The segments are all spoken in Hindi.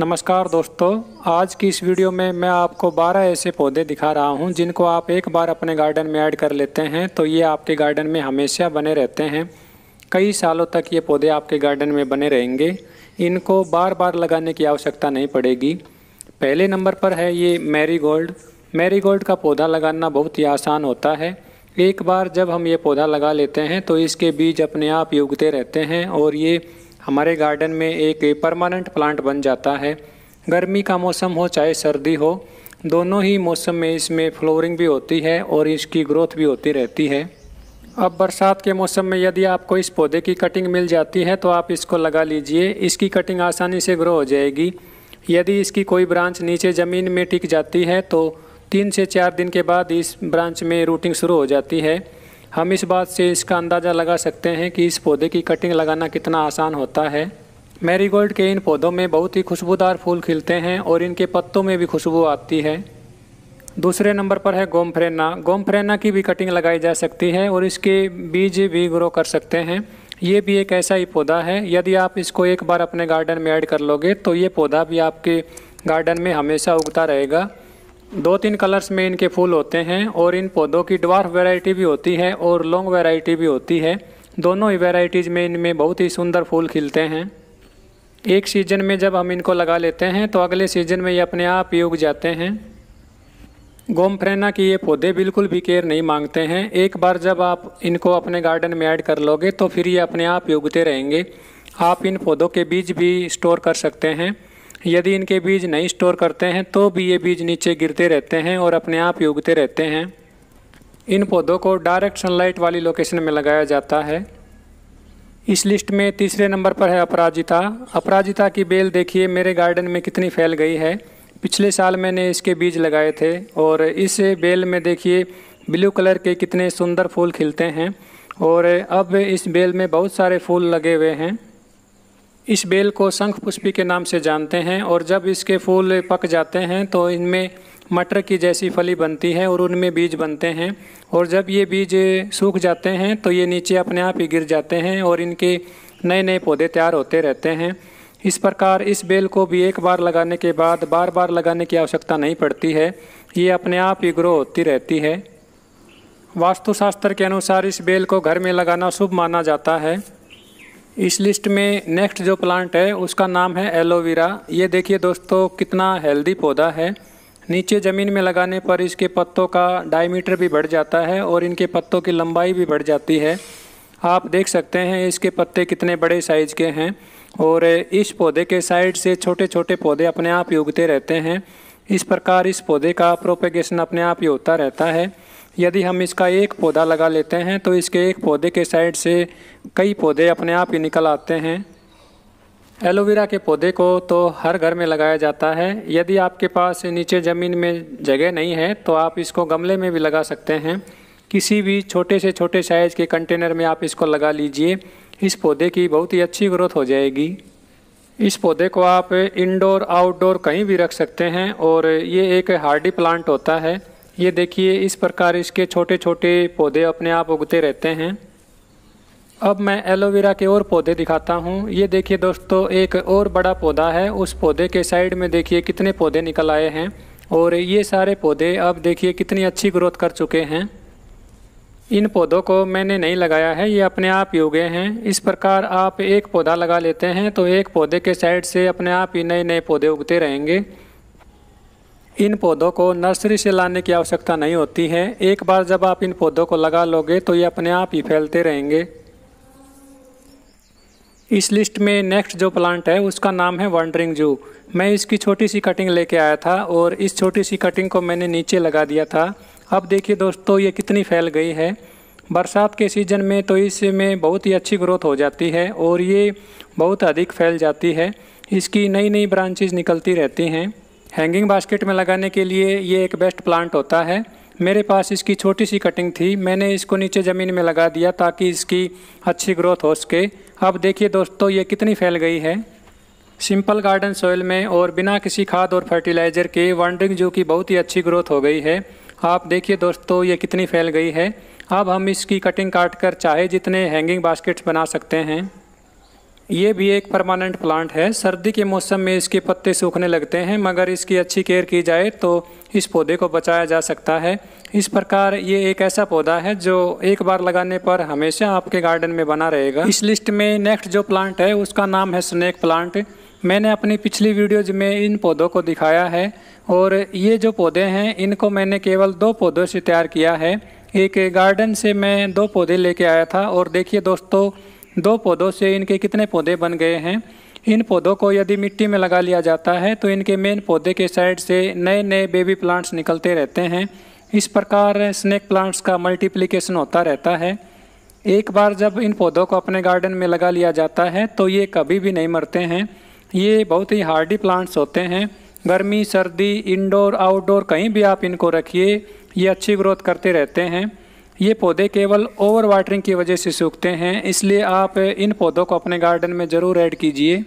नमस्कार दोस्तों, आज की इस वीडियो में मैं आपको 12 ऐसे पौधे दिखा रहा हूँ, जिनको आप एक बार अपने गार्डन में ऐड कर लेते हैं तो ये आपके गार्डन में हमेशा बने रहते हैं। कई सालों तक ये पौधे आपके गार्डन में बने रहेंगे। इनको बार बार लगाने की आवश्यकता नहीं पड़ेगी। पहले नंबर पर है ये मैरीगोल्ड। मैरीगोल्ड का पौधा लगाना बहुत ही आसान होता है। एक बार जब हम ये पौधा लगा लेते हैं तो इसके बीज अपने आप ही उगते रहते हैं, और ये हमारे गार्डन में एक परमानेंट प्लांट बन जाता है। गर्मी का मौसम हो चाहे सर्दी हो, दोनों ही मौसम में इसमें फ्लोरिंग भी होती है और इसकी ग्रोथ भी होती रहती है। अब बरसात के मौसम में यदि आपको इस पौधे की कटिंग मिल जाती है तो आप इसको लगा लीजिए। इसकी कटिंग आसानी से ग्रो हो जाएगी। यदि इसकी कोई ब्रांच नीचे ज़मीन में टिक जाती है तो तीन से चार दिन के बाद इस ब्रांच में रूटिंग शुरू हो जाती है। हम इस बात से इसका अंदाज़ा लगा सकते हैं कि इस पौधे की कटिंग लगाना कितना आसान होता है। मैरीगोल्ड के इन पौधों में बहुत ही खुशबूदार फूल खिलते हैं और इनके पत्तों में भी खुशबू आती है। दूसरे नंबर पर है गोमफ्रेना गोमफ्रेना की भी कटिंग लगाई जा सकती है और इसके बीज भी ग्रो कर सकते हैं। ये भी एक ऐसा ही पौधा है। यदि आप इसको एक बार अपने गार्डन में ऐड कर लोगे तो ये पौधा भी आपके गार्डन में हमेशा उगता रहेगा। दो तीन कलर्स में इनके फूल होते हैं और इन पौधों की डवार्फ वैरायटी भी होती है और लॉन्ग वैरायटी भी होती है। दोनों ही वैरायटीज़ में इनमें बहुत ही सुंदर फूल खिलते हैं। एक सीज़न में जब हम इनको लगा लेते हैं तो अगले सीज़न में ये अपने आप ही उग जाते हैं। गोमफ्रेना की ये पौधे बिल्कुल भी केयर नहीं मांगते हैं। एक बार जब आप इनको अपने गार्डन में ऐड कर लोगे तो फिर ये अपने आप ही उगते रहेंगे। आप इन पौधों के बीज भी स्टोर कर सकते हैं। यदि इनके बीज नहीं स्टोर करते हैं तो भी ये बीज नीचे गिरते रहते हैं और अपने आप ही उगते रहते हैं। इन पौधों को डायरेक्ट सनलाइट वाली लोकेशन में लगाया जाता है। इस लिस्ट में तीसरे नंबर पर है अपराजिता। अपराजिता की बेल देखिए, मेरे गार्डन में कितनी फैल गई है। पिछले साल मैंने इसके बीज लगाए थे और इस बेल में देखिए, ब्लू कलर के कितने सुंदर फूल खिलते हैं और अब इस बेल में बहुत सारे फूल लगे हुए हैं। इस बेल को शंख पुष्पी के नाम से जानते हैं और जब इसके फूल पक जाते हैं तो इनमें मटर की जैसी फली बनती है और उनमें बीज बनते हैं। और जब ये बीज सूख जाते हैं तो ये नीचे अपने आप ही गिर जाते हैं और इनके नए नए पौधे तैयार होते रहते हैं। इस प्रकार इस बेल को भी एक बार लगाने के बाद बार बार लगाने की आवश्यकता नहीं पड़ती है। ये अपने आप ही ग्रो होती रहती है। वास्तुशास्त्र के अनुसार इस बेल को घर में लगाना शुभ माना जाता है। इस लिस्ट में नेक्स्ट जो प्लांट है, उसका नाम है एलोवेरा ये देखिए दोस्तों, कितना हेल्दी पौधा है। नीचे ज़मीन में लगाने पर इसके पत्तों का डायमीटर भी बढ़ जाता है और इनके पत्तों की लंबाई भी बढ़ जाती है। आप देख सकते हैं, इसके पत्ते कितने बड़े साइज़ के हैं और इस पौधे के साइड से छोटे छोटे पौधे अपने आप ही उगते रहते हैं। इस प्रकार इस पौधे का प्रोपेगेशन अपने आप ही होता रहता है। यदि हम इसका एक पौधा लगा लेते हैं तो इसके एक पौधे के साइड से कई पौधे अपने आप ही निकल आते हैं। एलोवेरा के पौधे को तो हर घर में लगाया जाता है। यदि आपके पास नीचे ज़मीन में जगह नहीं है तो आप इसको गमले में भी लगा सकते हैं। किसी भी छोटे से छोटे साइज़ के कंटेनर में आप इसको लगा लीजिए। इस पौधे की बहुत ही अच्छी ग्रोथ हो जाएगी। इस पौधे को आप इंडोर आउटडोर कहीं भी रख सकते हैं, और ये एक हार्डी प्लांट होता है। ये देखिए, इस प्रकार इसके छोटे छोटे पौधे अपने आप उगते रहते हैं। अब मैं एलोवेरा के और पौधे दिखाता हूँ। ये देखिए दोस्तों, एक और बड़ा पौधा है। उस पौधे के साइड में देखिए कितने पौधे निकल आए हैं। और ये सारे पौधे अब देखिए कितनी अच्छी ग्रोथ कर चुके हैं। इन पौधों को मैंने नहीं लगाया है, ये अपने आप ही उगे हैं। इस प्रकार आप एक पौधा लगा लेते हैं तो एक पौधे के साइड से अपने आप ही नए नए पौधे उगते रहेंगे। इन पौधों को नर्सरी से लाने की आवश्यकता नहीं होती है। एक बार जब आप इन पौधों को लगा लोगे तो ये अपने आप ही फैलते रहेंगे। इस लिस्ट में नेक्स्ट जो प्लांट है, उसका नाम है वंडरिंग जू। मैं इसकी छोटी सी कटिंग लेके आया था और इस छोटी सी कटिंग को मैंने नीचे लगा दिया था। अब देखिए दोस्तों, ये कितनी फैल गई है। बरसात के सीज़न में तो इसमें बहुत ही अच्छी ग्रोथ हो जाती है और ये बहुत अधिक फैल जाती है। इसकी नई नई ब्रांचेज निकलती रहती हैं। हैंगिंग बास्केट में लगाने के लिए ये एक बेस्ट प्लांट होता है। मेरे पास इसकी छोटी सी कटिंग थी। मैंने इसको नीचे ज़मीन में लगा दिया ताकि इसकी अच्छी ग्रोथ हो सके। अब देखिए दोस्तों, ये कितनी फैल गई है। सिंपल गार्डन सॉइल में और बिना किसी खाद और फर्टिलाइज़र के वंडरिंग जो की बहुत ही अच्छी ग्रोथ हो गई है। आप देखिए दोस्तों, ये कितनी फैल गई है। अब हम इसकी कटिंग काट कर चाहे जितने हैंगिंग बास्केट्स बना सकते हैं। ये भी एक परमानेंट प्लांट है। सर्दी के मौसम में इसके पत्ते सूखने लगते हैं, मगर इसकी अच्छी केयर की जाए तो इस पौधे को बचाया जा सकता है। इस प्रकार ये एक ऐसा पौधा है जो एक बार लगाने पर हमेशा आपके गार्डन में बना रहेगा। इस लिस्ट में नेक्स्ट जो प्लांट है, उसका नाम है स्नेक प्लांट मैंने अपनी पिछली वीडियोज़ में इन पौधों को दिखाया है और ये जो पौधे हैं, इनको मैंने केवल दो पौधों से तैयार किया है। एक गार्डन से मैं दो पौधे लेके आया था और देखिए दोस्तों दो पौधों से इनके कितने पौधे बन गए हैं? इन पौधों को यदि मिट्टी में लगा लिया जाता है तो इनके मेन पौधे के साइड से नए नए बेबी प्लांट्स निकलते रहते हैं। इस प्रकार स्नेक प्लांट्स का मल्टीप्लिकेशन होता रहता है। एक बार जब इन पौधों को अपने गार्डन में लगा लिया जाता है तो ये कभी भी नहीं मरते हैं। ये बहुत ही हार्डी प्लांट्स होते हैं। गर्मी, सर्दी इंडोर आउटडोर कहीं भी आप इनको रखिए, ये अच्छी ग्रोथ करते रहते हैं। ये पौधे केवल ओवर वाटरिंग की वजह से सूखते हैं, इसलिए आप इन पौधों को अपने गार्डन में ज़रूर ऐड कीजिए।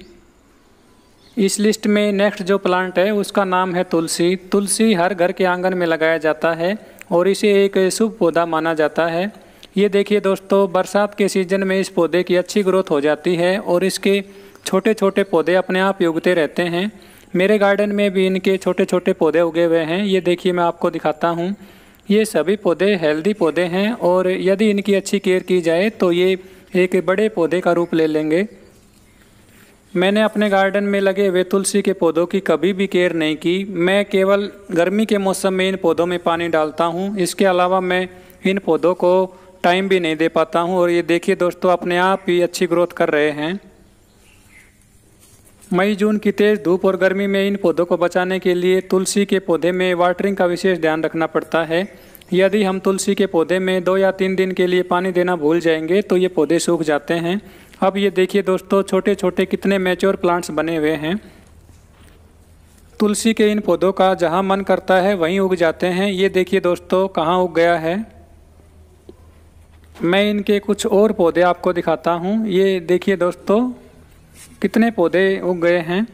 इस लिस्ट में नेक्स्ट जो प्लांट है, उसका नाम है तुलसी। तुलसी हर घर के आँगन में लगाया जाता है और इसे एक शुभ पौधा माना जाता है। ये देखिए दोस्तों, बरसात के सीज़न में इस पौधे की अच्छी ग्रोथ हो जाती है और इसके छोटे छोटे पौधे अपने आप उगते रहते हैं। मेरे गार्डन में भी इनके छोटे छोटे पौधे उगे हुए हैं। ये देखिए मैं आपको दिखाता हूँ। ये सभी पौधे हेल्दी पौधे हैं और यदि इनकी अच्छी केयर की जाए तो ये एक बड़े पौधे का रूप ले लेंगे। मैंने अपने गार्डन में लगे हुए तुलसी के पौधों की कभी भी केयर नहीं की। मैं केवल गर्मी के मौसम में इन पौधों में पानी डालता हूँ। इसके अलावा मैं इन पौधों को टाइम भी नहीं दे पाता हूँ और ये देखिए दोस्तों, अपने आप ही अच्छी ग्रोथ कर रहे हैं। मई, जून की तेज धूप और गर्मी में इन पौधों को बचाने के लिए तुलसी के पौधे में वाटरिंग का विशेष ध्यान रखना पड़ता है। यदि हम तुलसी के पौधे में दो या तीन दिन के लिए पानी देना भूल जाएँगे तो ये पौधे सूख जाते हैं। अब ये देखिए दोस्तों छोटे छोटे कितने मेच्योर प्लांट्स बने हुए हैं। तुलसी के इन पौधों का जहाँ मन करता है, वहीं उग जाते हैं। ये देखिए दोस्तों, कहाँ उग गया है। मैं इनके कुछ और पौधे आपको दिखाता हूँ। ये देखिए दोस्तों कितने पौधे उग गए हैं?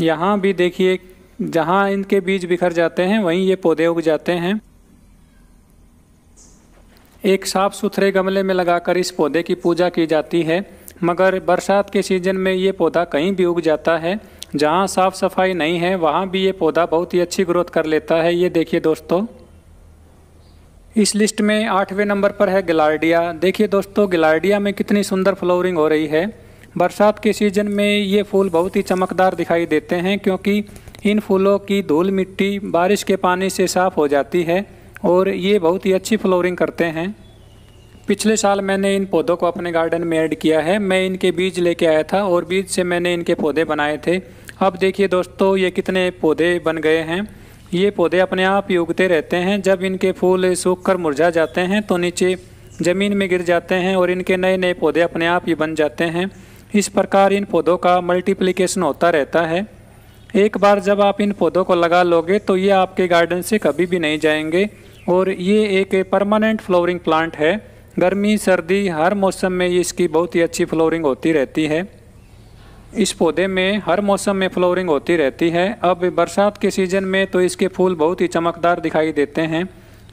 यहाँ भी देखिए, जहाँ इनके बीज बिखर जाते हैं, वहीं ये पौधे उग जाते हैं। एक साफ़ सुथरे गमले में लगाकर इस पौधे की पूजा की जाती है, मगर बरसात के सीज़न में ये पौधा कहीं भी उग जाता है। जहाँ साफ़ सफ़ाई नहीं है, वहाँ भी ये पौधा बहुत ही अच्छी ग्रोथ कर लेता है, ये देखिए दोस्तों। इस लिस्ट में आठवें नंबर पर है गिलार्डिया। देखिए दोस्तों, गिलार्डिया में कितनी सुंदर फ्लोरिंग हो रही है। बरसात के सीज़न में ये फूल बहुत ही चमकदार दिखाई देते हैं क्योंकि इन फूलों की धूल मिट्टी, बारिश के पानी से साफ़ हो जाती है और ये बहुत ही अच्छी फ्लोरिंग करते हैं। पिछले साल मैंने इन पौधों को अपने गार्डन में ऐड किया है। मैं इनके बीज लेके आया था और बीज से मैंने इनके पौधे बनाए थे। अब देखिए दोस्तों, ये कितने पौधे बन गए हैं। ये पौधे अपने आप ही उगते रहते हैं। जब इनके फूल सूख कर मुरझा जाते हैं तो नीचे ज़मीन में गिर जाते हैं और इनके नए नए पौधे अपने आप ही बन जाते हैं। इस प्रकार इन पौधों का मल्टीप्लिकेशन होता रहता है। एक बार जब आप इन पौधों को लगा लोगे तो ये आपके गार्डन से कभी भी नहीं जाएँगे और ये एक परमानेंट फ्लोरिंग प्लांट है। गर्मी, सर्दी, हर मौसम में ये इसकी बहुत ही अच्छी फ्लोरिंग होती रहती है। इस पौधे में हर मौसम में फ्लोरिंग होती रहती है। अब बरसात के सीज़न में तो इसके फूल बहुत ही चमकदार दिखाई देते हैं।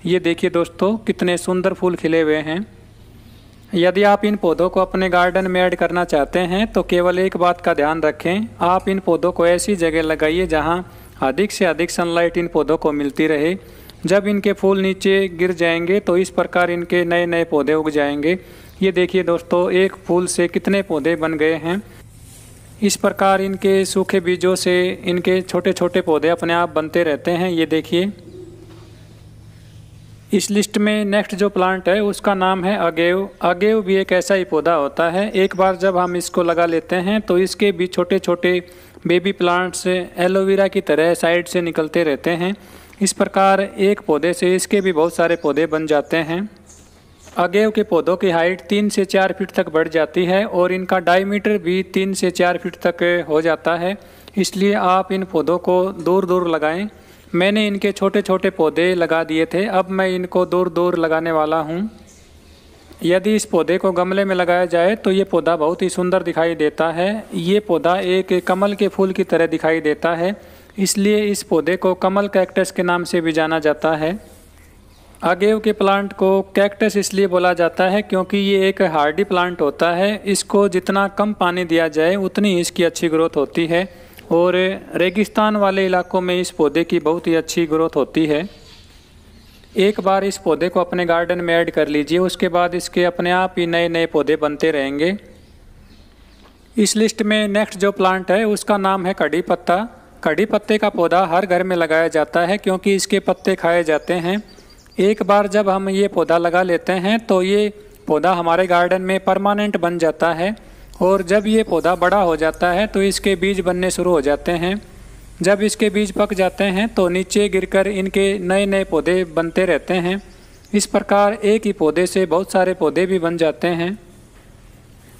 ये देखिए दोस्तों, कितने सुंदर फूल खिले हुए हैं। यदि आप इन पौधों को अपने गार्डन में ऐड करना चाहते हैं तो केवल एक बात का ध्यान रखें। आप इन पौधों को ऐसी जगह लगाइए जहाँ अधिक से अधिक सनलाइट इन पौधों को मिलती रहे। जब इनके फूल नीचे गिर जाएँगे तो इस प्रकार इनके नए नए पौधे उग जाएँगे। ये देखिए दोस्तों, एक फूल से कितने पौधे बन गए हैं। इस प्रकार इनके सूखे बीजों से इनके छोटे छोटे पौधे अपने आप बनते रहते हैं। ये देखिए। इस लिस्ट में नेक्स्ट जो प्लांट है, उसका नाम है अगेव। अगेव भी एक ऐसा ही पौधा होता है। एक बार जब हम इसको लगा लेते हैं तो इसके भी छोटे छोटे बेबी प्लांट्स एलोवेरा की तरह साइड से निकलते रहते हैं। इस प्रकार एक पौधे से इसके भी बहुत सारे पौधे बन जाते हैं। अगेव के पौधों की हाइट तीन से चार फीट तक बढ़ जाती है और इनका डायमीटर भी तीन से चार फीट तक हो जाता है। इसलिए आप इन पौधों को दूर दूर लगाएँ। मैंने इनके छोटे छोटे पौधे लगा दिए थे। अब मैं इनको दूर दूर लगाने वाला हूँ। यदि इस पौधे को गमले में लगाया जाए तो ये पौधा बहुत ही सुंदर दिखाई देता है। ये पौधा एक कमल के फूल की तरह दिखाई देता है। इसलिए इस पौधे को कमल कैक्टस के नाम से भी जाना जाता है। आगेव के प्लांट को कैक्टस इसलिए बोला जाता है क्योंकि ये एक हार्डी प्लांट होता है। इसको जितना कम पानी दिया जाए, उतनी इसकी अच्छी ग्रोथ होती है। और रेगिस्तान वाले इलाकों में इस पौधे की बहुत ही अच्छी ग्रोथ होती है। एक बार इस पौधे को अपने गार्डन में ऐड कर लीजिए, उसके बाद इसके अपने आप ही नए नए पौधे बनते रहेंगे। इस लिस्ट में नेक्स्ट जो प्लांट है, उसका नाम है कड़ी पत्ता कड़ी पत्ते का पौधा हर घर में लगाया जाता है, क्योंकि इसके पत्ते खाए जाते हैं। एक बार जब हम ये पौधा लगा लेते हैं तो ये पौधा हमारे गार्डन में परमानेंट बन जाता है। और जब ये पौधा बड़ा हो जाता है तो इसके बीज बनने शुरू हो जाते हैं। जब इसके बीज पक जाते हैं तो नीचे गिरकर इनके नए नए पौधे बनते रहते हैं। इस प्रकार एक ही पौधे से बहुत सारे पौधे भी बन जाते हैं।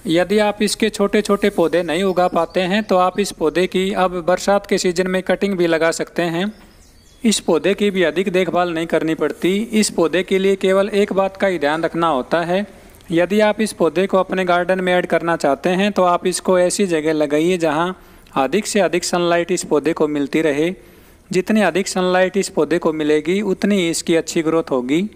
यदि आप इसके छोटे छोटे पौधे नहीं उगा पाते हैं तो आप इस पौधे की अब बरसात के सीज़न में कटिंग भी लगा सकते हैं। इस पौधे की भी अधिक देखभाल नहीं करनी पड़ती। इस पौधे के लिए केवल एक बात का ही ध्यान रखना होता है यदि आप इस पौधे को अपने गार्डन में ऐड करना चाहते हैं तो आप इसको ऐसी जगह लगाइए जहाँ अधिक से अधिक सनलाइट इस पौधे को मिलती रहे। जितनी अधिक सनलाइट इस पौधे को मिलेगी, उतनी इसकी अच्छी ग्रोथ होगी।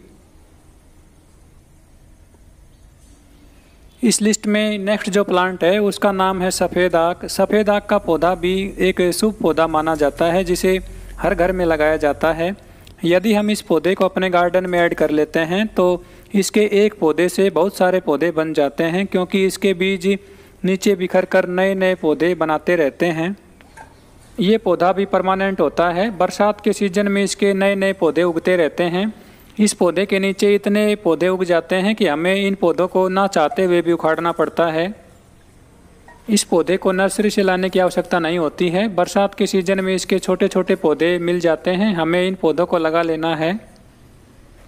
इस लिस्ट में नेक्स्ट जो प्लांट है, उसका नाम है सफ़ेद आग। सफ़ेद आग का पौधा भी एक शुभ पौधा माना जाता है, जिसे हर घर में लगाया जाता है। यदि हम इस पौधे को अपने गार्डन में ऐड कर लेते हैं तो इसके एक पौधे से बहुत सारे पौधे बन जाते हैं, क्योंकि इसके बीज नीचे बिखर कर नए नए पौधे बनाते रहते हैं। ये पौधा भी परमानेंट होता है। बरसात के सीज़न में इसके नए नए पौधे उगते रहते हैं। इस पौधे के नीचे इतने पौधे उग जाते हैं कि हमें इन पौधों को ना चाहते हुए भी उखाड़ना पड़ता है। इस पौधे को नर्सरी से लाने की आवश्यकता नहीं होती है। बरसात के सीज़न में इसके छोटे छोटे पौधे मिल जाते हैं। हमें इन पौधों को लगा लेना है।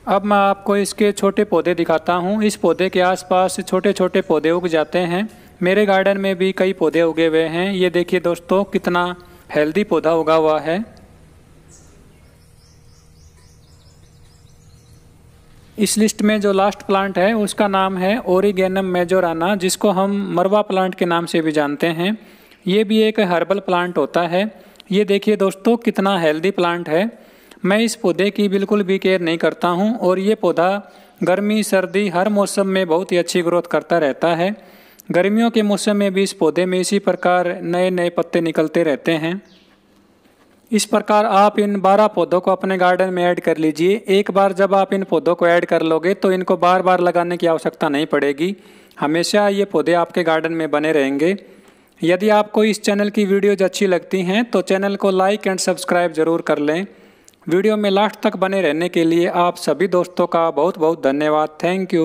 अब मैं आपको इसके छोटे पौधे दिखाता हूँ। इस पौधे के आसपास छोटे छोटे पौधे उग जाते हैं। मेरे गार्डन में भी कई पौधे उगे हुए हैं। ये देखिए दोस्तों, कितना हेल्दी पौधा उगा हुआ है। इस लिस्ट में जो लास्ट प्लांट है, उसका नाम है ओरिगेनम मेजोराना, जिसको हम मरवा प्लांट के नाम से भी जानते हैं। ये भी एक हर्बल प्लांट होता है। ये देखिए दोस्तों, कितना हेल्दी प्लांट है। मैं इस पौधे की बिल्कुल भी केयर नहीं करता हूँ और ये पौधा गर्मी, सर्दी हर मौसम में बहुत ही अच्छी ग्रोथ करता रहता है। गर्मियों के मौसम में भी इस पौधे में इसी प्रकार नए नए पत्ते निकलते रहते हैं। इस प्रकार आप इन बारह पौधों को अपने गार्डन में ऐड कर लीजिए। एक बार जब आप इन पौधों को ऐड कर लोगे तो इनको बार बार लगाने की आवश्यकता नहीं पड़ेगी। हमेशा ये पौधे आपके गार्डन में बने रहेंगे। यदि आपको इस चैनल की वीडियोज़ अच्छी लगती हैं तो चैनल को लाइक एंड सब्सक्राइब ज़रूर कर लें। वीडियो में लास्ट तक बने रहने के लिए आप सभी दोस्तों का बहुत बहुत धन्यवाद। Thank you